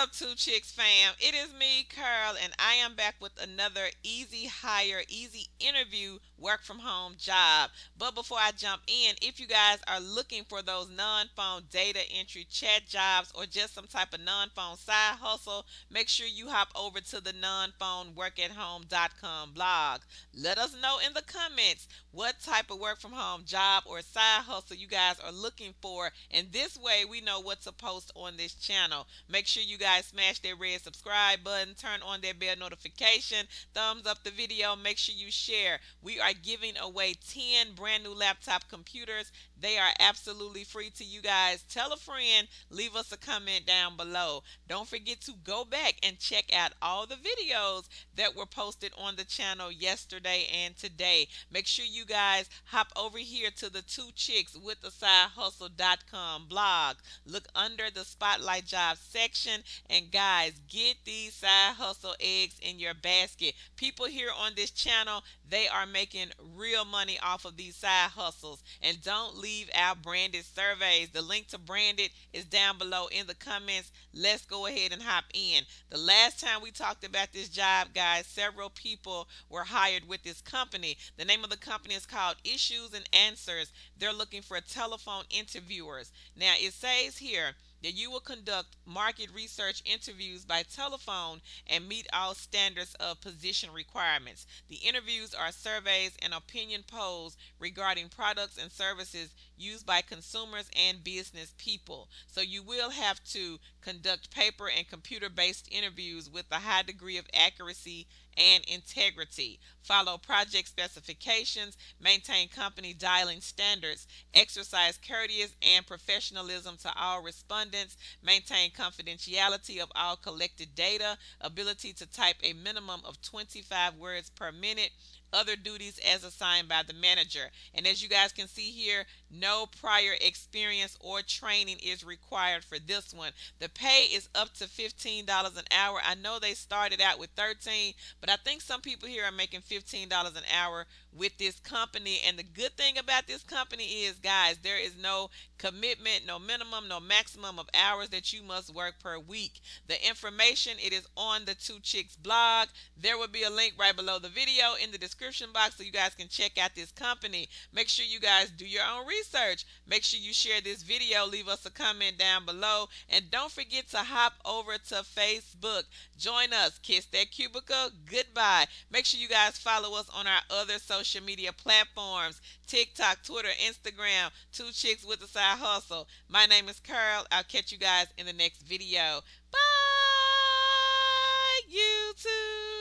up, Two Chicks fam? It is me, Carl, and I am back with another easy hire, easy interview work from home job. But before I jump in, if you guys are looking for those non phone data entry chat jobs or just some type of non phone side hustle, make sure you hop over to the non phone workathome.com blog. Let us know in the comments what type of work from home job or side hustle you guys are looking for, and this way we know what to post on this channel. Make sure you guys smash that red subscribe button, turn on that bell notification, thumbs up the video, make sure you share. We are giving away 10 brand new laptop computers. They are absolutely free to you guys. Tell a friend, leave us a comment down below. Don't forget to go back and check out all the videos that were posted on the channel yesterday and today. Make sure you guys hop over here to the two chicks with the side hustle.com blog. Look under the spotlight job section and guys, get these side hustle eggs in your basket. People here on this channel, they are making real money off of these side hustles and don't leave out branded surveys. The link to branded is down below in the comments. Let's go ahead and hop in. The last time we talked about this job, guys, several people were hired with this company. The name of the company is called Issues and Answers. They're looking for telephone interviewers. Now, it says here, that you will conduct market research interviews by telephone and meet all standards of position requirements. The interviews are surveys and opinion polls regarding products and services used by consumers and business people. So you will have to conduct paper and computer based interviews with a high degree of accuracy and integrity, follow project specifications, maintain company dialing standards, exercise courteous and professionalism to all respondents, maintain confidentiality of all collected data, ability to type a minimum of 25 words per minute, other duties as assigned by the manager. And as you guys can see here, no prior experience or training is required for this one. The pay is up to $15 an hour. I know they started out with 13, but I think some people here are making $15 an hour with this company. And the good thing about this company is, guys, there is no commitment, no minimum, no maximum of hours that you must work per week. The information, it is on the Two Chicks blog. There will be a link right below the video in the description description box so you guys can check out this company. Make sure you guys do your own research. Make sure you share this video. Leave us a comment down below. And don't forget to hop over to Facebook. Join us. Kiss that cubicle. Goodbye. Make sure you guys follow us on our other social media platforms TikTok, Twitter, Instagram, Two Chicks with a Side Hustle. My name is Curl. I'll catch you guys in the next video. Bye, YouTube.